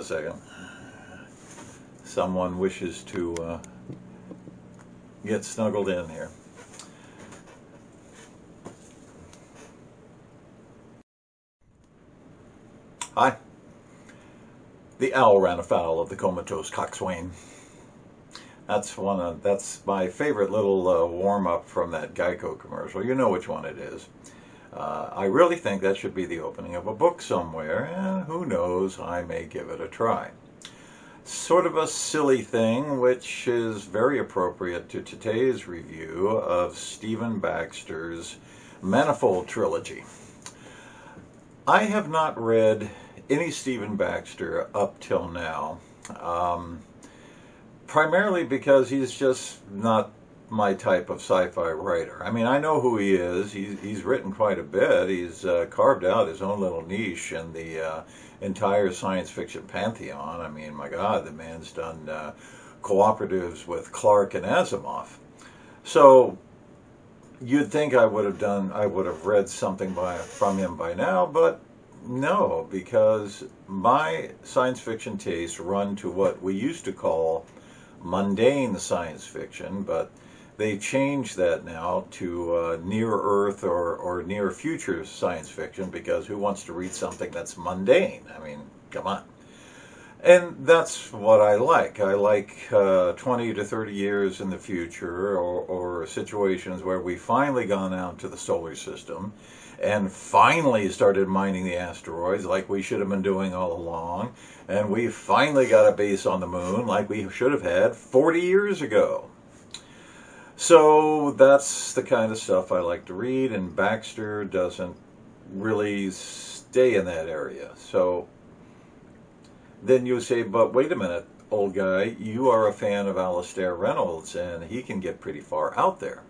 a second. Someone wishes to uh, get snuggled in here. Hi. The owl ran afoul of the comatose coxswain. That's one of that's my favorite little uh, warm up from that Geico commercial. You know which one it is. Uh, I really think that should be the opening of a book somewhere, and who knows, I may give it a try. Sort of a silly thing, which is very appropriate to today's review of Stephen Baxter's Manifold Trilogy. I have not read any Stephen Baxter up till now. Um, primarily because he's just not my type of sci-fi writer. I mean, I know who he is. He's, he's written quite a bit. He's uh, carved out his own little niche in the uh, entire science fiction pantheon. I mean, my God, the man's done uh, cooperatives with Clarke and Asimov. So you'd think I would have done, I would have read something by, from him by now, but no, because my science fiction tastes run to what we used to call mundane science fiction, but they changed that now to uh, near Earth or, or near future science fiction because who wants to read something that's mundane? I mean, come on. And that's what I like. I like uh, 20 to 30 years in the future or, or situations where we finally gone out to the solar system and finally started mining the asteroids like we should have been doing all along. And we finally got a base on the moon like we should have had 40 years ago. So that's the kind of stuff I like to read, and Baxter doesn't really stay in that area. So then you say, but wait a minute, old guy, you are a fan of Alastair Reynolds, and he can get pretty far out there.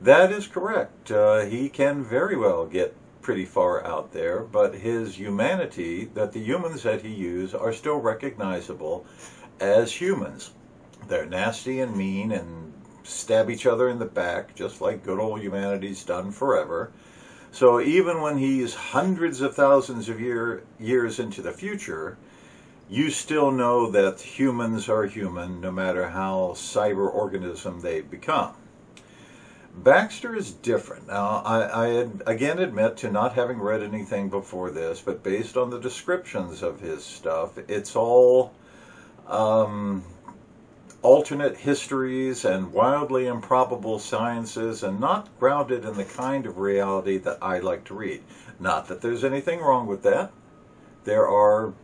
That is correct. Uh, he can very well get pretty far out there, but his humanity, that the humans that he used are still recognizable as humans. They're nasty and mean and stab each other in the back, just like good old humanity's done forever. So even when he's hundreds of thousands of year, years into the future, you still know that humans are human no matter how cyber organism they've become. Baxter is different. Now, I, I, again admit to not having read anything before this, but based on the descriptions of his stuff, it's all um, alternate histories and wildly improbable sciences and not grounded in the kind of reality that I like to read. Not that there's anything wrong with that. There are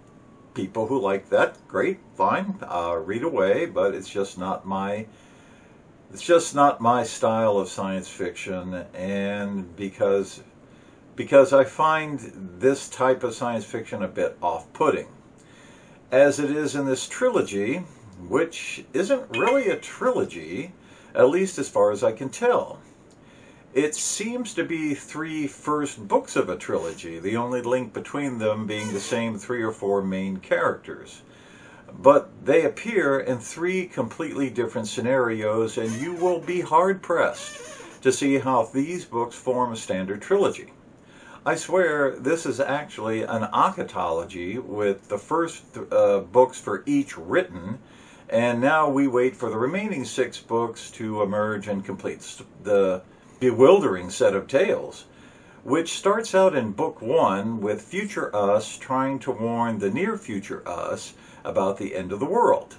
people who like that. Great, fine, uh, read away, but it's just not my it's just not my style of science fiction and because because I find this type of science fiction a bit off-putting as it is in this trilogy which isn't really a trilogy at least as far as I can tell it seems to be three first books of a trilogy the only link between them being the same three or four main characters but they appear in three completely different scenarios, and you will be hard pressed to see how these books form a standard trilogy. I swear this is actually an octology with the first uh, books for each written, and now we wait for the remaining six books to emerge and complete the bewildering set of tales, which starts out in book one with future us trying to warn the near future us about the end of the world.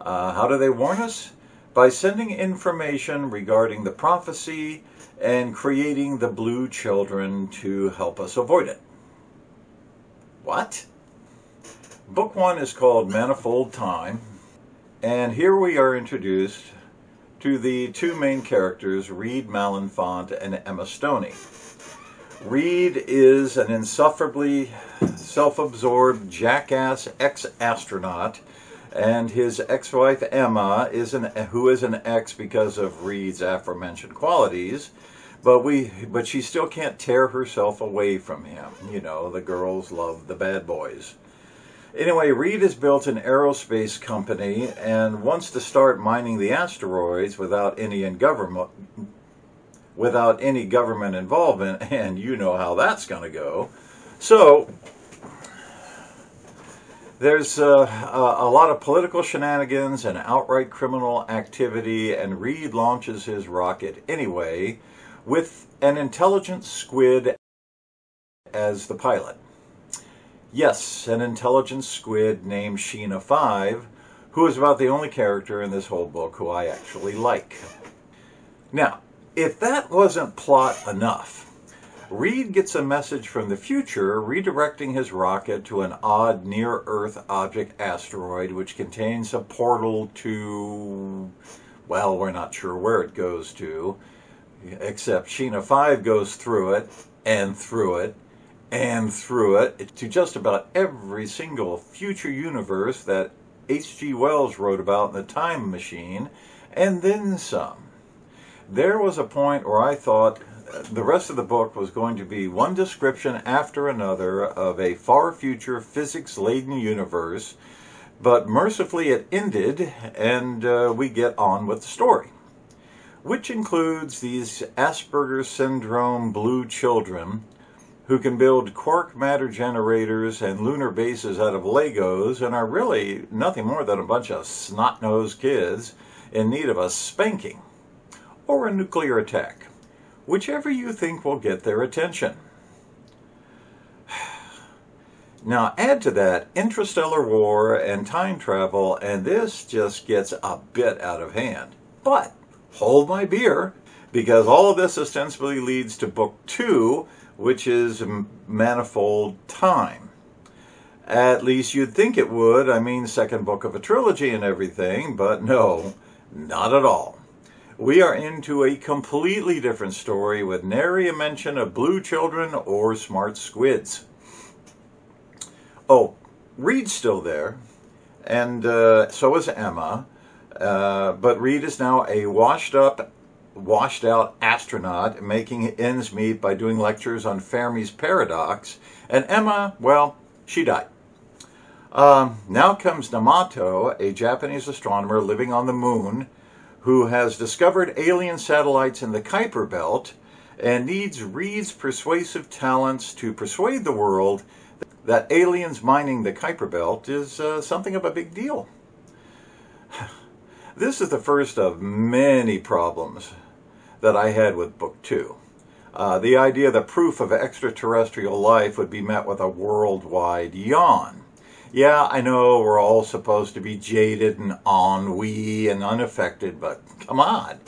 Uh, how do they warn us? By sending information regarding the prophecy and creating the blue children to help us avoid it. What? Book one is called Manifold Time, and here we are introduced to the two main characters, Reid Malenfant and Emma Stoney. Reid is an insufferably self-absorbed jackass ex-astronaut, and his ex-wife Emma is an who is an ex because of Reid's aforementioned qualities, but we but she still can't tear herself away from him. You know, the girls love the bad boys. Anyway, Reid has built an aerospace company and wants to start mining the asteroids without Indian government without any government involvement, and you know how that's going to go. So, there's uh, a lot of political shenanigans and outright criminal activity, and Reid launches his rocket anyway with an intelligent squid as the pilot. Yes, an intelligent squid named Sheena 5, who is about the only character in this whole book who I actually like. Now, if that wasn't plot enough, Reid gets a message from the future redirecting his rocket to an odd near Earth object asteroid which contains a portal to. Well, we're not sure where it goes to, except Sheena 5 goes through it and through it and through it to just about every single future universe that H.G. Wells wrote about in The Time Machine, and then some. There was a point where I thought the rest of the book was going to be one description after another of a far future physics laden universe, but mercifully it ended and uh, we get on with the story, which includes these Asperger's syndrome blue children who can build quark matter generators and lunar bases out of Legos and are really nothing more than a bunch of snot nosed kids in need of a spanking or a nuclear attack whichever you think will get their attention. Now, add to that interstellar war and time travel, and this just gets a bit out of hand. But hold my beer, because all of this ostensibly leads to book two, which is Manifold Time. At least you'd think it would. I mean, second book of a trilogy and everything, but no, not at all we are into a completely different story with nary a mention of blue children or smart squids. Oh, Reid's still there, and uh, so is Emma, uh, but Reid is now a washed up, washed out astronaut making ends meet by doing lectures on Fermi's paradox, and Emma, well, she died. Um, now comes Nemoto, a Japanese astronomer living on the moon, who has discovered alien satellites in the Kuiper Belt and needs Reid's persuasive talents to persuade the world that aliens mining the Kuiper Belt is uh, something of a big deal. This is the first of many problems that I had with Book Two. Uh, the idea that proof of extraterrestrial life would be met with a worldwide yawn. Yeah, I know we're all supposed to be jaded and ennui and unaffected, but come on.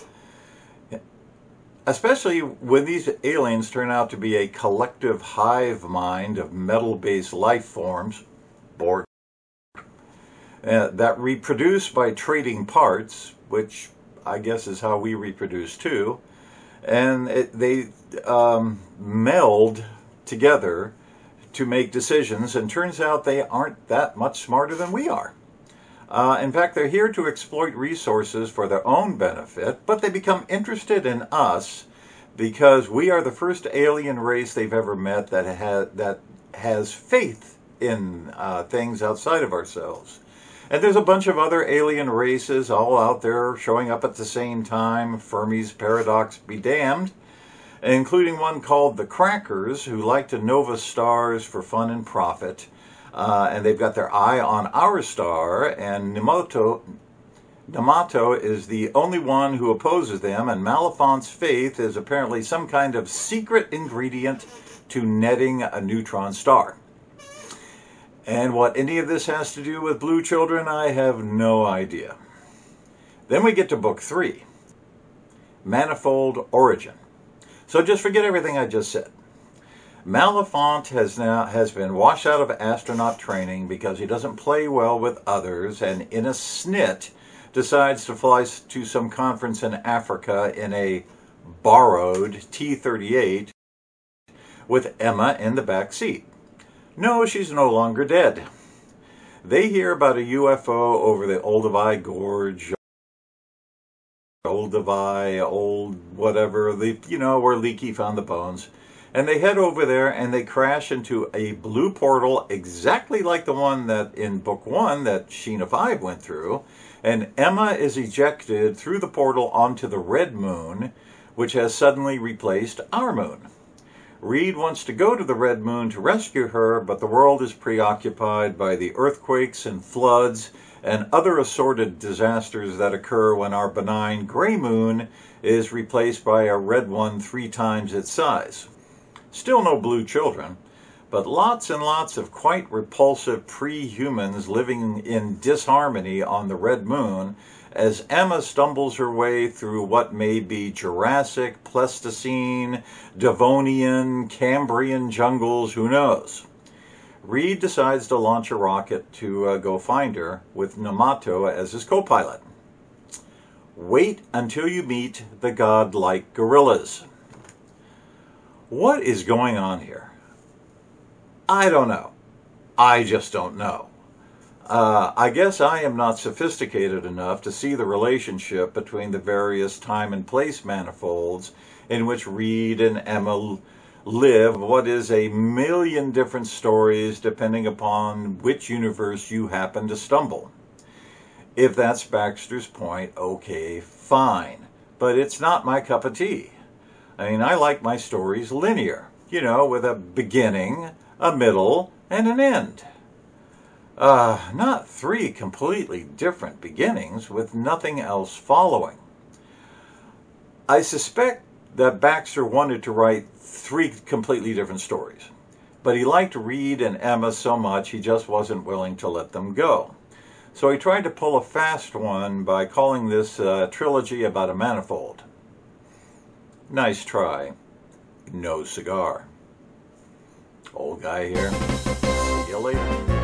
Especially when these aliens turn out to be a collective hive mind of metal based life forms, Borg, uh, that reproduce by trading parts, which I guess is how we reproduce too, and it, they um, meld together to make decisions, and turns out they aren't that much smarter than we are. Uh, in fact, they're here to exploit resources for their own benefit, but they become interested in us because we are the first alien race they've ever met that, ha- that has faith in uh, things outside of ourselves. And there's a bunch of other alien races all out there showing up at the same time. Fermi's paradox be damned including one called the Crackers, who like to nova stars for fun and profit. Uh, and they've got their eye on our star, and Nemoto, Nemoto is the only one who opposes them, and Malenfant's faith is apparently some kind of secret ingredient to netting a neutron star. And what any of this has to do with blue children, I have no idea. Then we get to book three Manifold Origin. So just forget everything I just said. Malenfant has now has been washed out of astronaut training because he doesn't play well with others and in a snit decides to fly to some conference in Africa in a borrowed T-38 with Emma in the back seat. No, she's no longer dead. They hear about a UFO over the Olduvai Gorge Olduvai, old whatever, the, you know, where Leakey found the bones. And they head over there and they crash into a blue portal exactly like the one that in book one that Sheena 5 went through. And Emma is ejected through the portal onto the red moon, which has suddenly replaced our moon. Reid wants to go to the red moon to rescue her, but the world is preoccupied by the earthquakes and floods and other assorted disasters that occur when our benign gray moon is replaced by a red one three times its size. Still no blue children, but lots and lots of quite repulsive pre-humans living in disharmony on the red moon as Emma stumbles her way through what may be Jurassic, Pleistocene, Devonian, Cambrian jungles, who knows. Reid decides to launch a rocket to uh, go find her with Nemoto as his co-pilot. Wait until you meet the godlike gorillas. What is going on here? I don't know. I just don't know. Uh, I guess I am not sophisticated enough to see the relationship between the various time and place manifolds in which Reid and Emma live what is a million different stories depending upon which universe you happen to stumble. If that's Baxter's point, okay, fine. But it's not my cup of tea. I mean, I like my stories linear, you know, with a beginning, a middle, and an end. Uh, not three completely different beginnings with nothing else following. I suspect that Baxter wanted to write three completely different stories. But he liked Reid and Emma so much he just wasn't willing to let them go. So he tried to pull a fast one by calling this trilogy about a manifold. Nice try. No cigar. Old guy here. See you later.